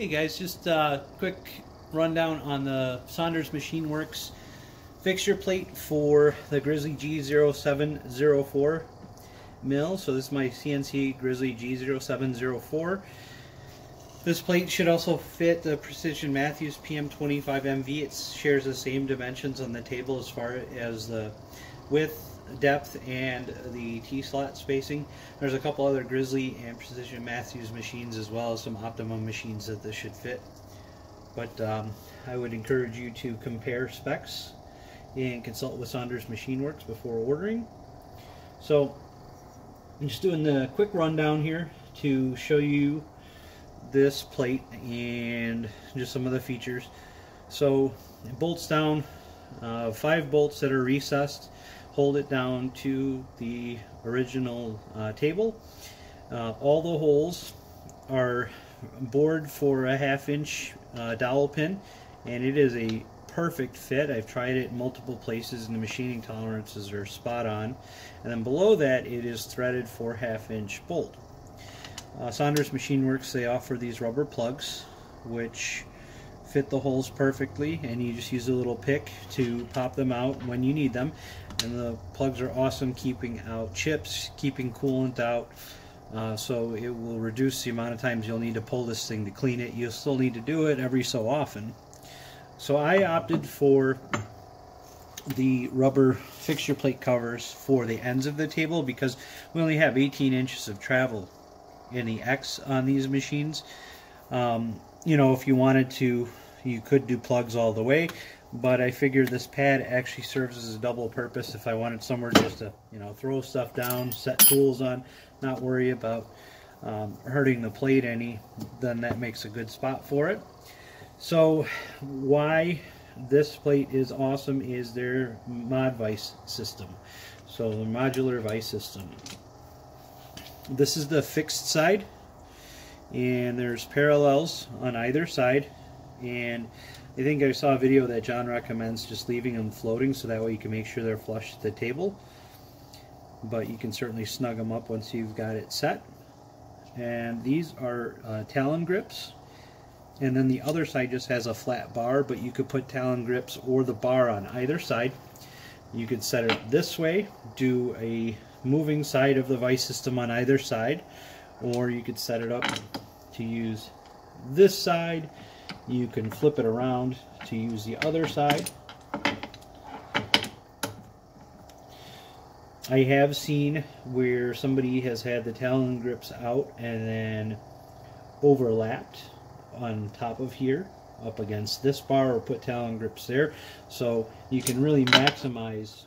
Hey guys, just a quick rundown on the Saunders Machine Works fixture plate for the Grizzly G0704 mill. So this is my CNC Grizzly G0704. This plate should also fit the Precision Matthews PM25MV. It shares the same dimensions on the table as far as the width, depth, and the T-slot spacing. There's a couple other Grizzly and Precision Matthews machines as well as some Optimum machines that this should fit. But um, I would encourage you to compare specs and consult with Saunders Machine Works before ordering. So I'm just doing the quick rundown here to show you this plate and just some of the features. So it bolts down uh, five bolts that are recessed hold it down to the original uh, table. Uh, all the holes are bored for a half inch uh, dowel pin and it is a perfect fit. I've tried it in multiple places and the machining tolerances are spot on. And then below that it is threaded for half inch bolt. Uh, Saunders Machine Works, they offer these rubber plugs which fit the holes perfectly and you just use a little pick to pop them out when you need them. And the plugs are awesome keeping out chips, keeping coolant out. Uh, so it will reduce the amount of times you'll need to pull this thing to clean it. You'll still need to do it every so often. So I opted for the rubber fixture plate covers for the ends of the table because we only have 18 inches of travel in the X on these machines. Um, you know, if you wanted to, you could do plugs all the way, but I figure this pad actually serves as a double purpose if I wanted somewhere just to, you know, throw stuff down, set tools on, not worry about um, hurting the plate any, then that makes a good spot for it. So why this plate is awesome is their mod vise system. So the modular vise system. This is the fixed side and there's parallels on either side. And I think I saw a video that John recommends just leaving them floating so that way you can make sure they're flush to the table. But you can certainly snug them up once you've got it set. And these are uh, talon grips. And then the other side just has a flat bar but you could put talon grips or the bar on either side. You could set it this way do a moving side of the vice system on either side or you could set it up to use this side. You can flip it around to use the other side. I have seen where somebody has had the talon grips out and then overlapped on top of here up against this bar or put talon grips there. So you can really maximize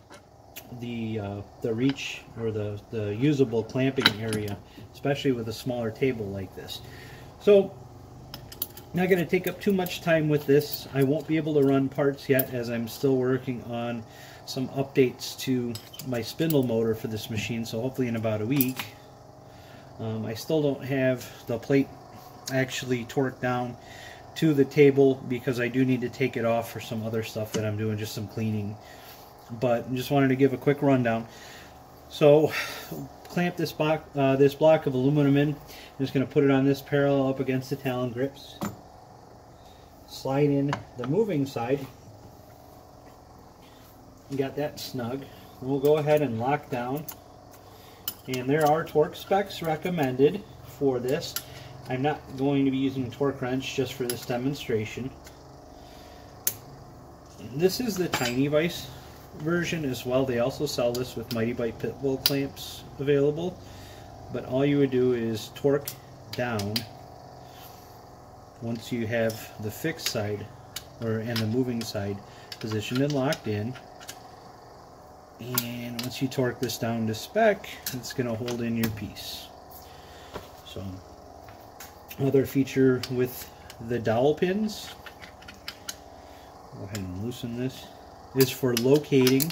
the uh, the reach or the the usable clamping area especially with a smaller table like this so not going to take up too much time with this I won't be able to run parts yet as I'm still working on some updates to my spindle motor for this machine so hopefully in about a week um, I still don't have the plate actually torqued down to the table because I do need to take it off for some other stuff that I'm doing, just some cleaning. But just wanted to give a quick rundown. So clamp this block, uh, this block of aluminum in. I'm just going to put it on this parallel up against the talon grips. Slide in the moving side. Got that snug. We'll go ahead and lock down. And there are torque specs recommended for this. I'm not going to be using a torque wrench just for this demonstration. This is the tiny vise version as well. They also sell this with Mitee-Bite Pitbull clamps available. But all you would do is torque down once you have the fixed side or and the moving side positioned and locked in. And once you torque this down to spec, it's going to hold in your piece. So Another feature with the dowel pins, go ahead and loosen this, is for locating,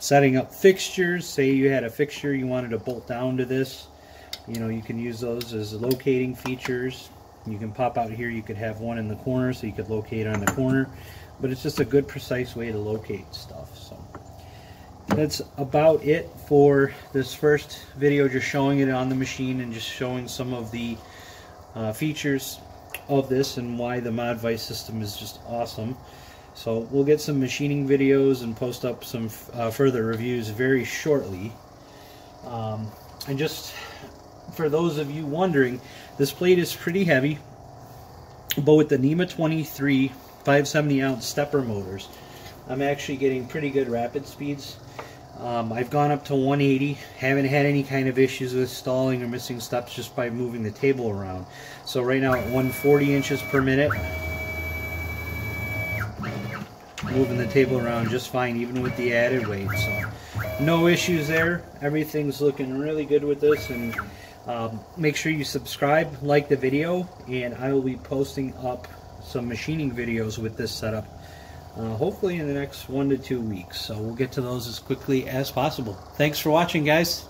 setting up fixtures. Say you had a fixture you wanted to bolt down to this, you know, you can use those as locating features. You can pop out here, you could have one in the corner so you could locate on the corner, but it's just a good precise way to locate stuff. So that's about it for this first video, just showing it on the machine and just showing some of the uh, features. of this and why the mod vice system is just awesome. So we'll get some machining videos and post up some uh, further reviews very shortly. Um, and just for those of you wondering, this plate is pretty heavy, but with the NEMA 23 570 ounce stepper motors, I'm actually getting pretty good rapid speeds. Um, I've gone up to 180, haven't had any kind of issues with stalling or missing steps just by moving the table around. So right now at 140 inches per minute, moving the table around just fine even with the added weight. So no issues there. Everything's looking really good with this and um, make sure you subscribe, like the video, and I will be posting up some machining videos with this setup uh, hopefully in the next one to two weeks. So we'll get to those as quickly as possible. Thanks for watching, guys.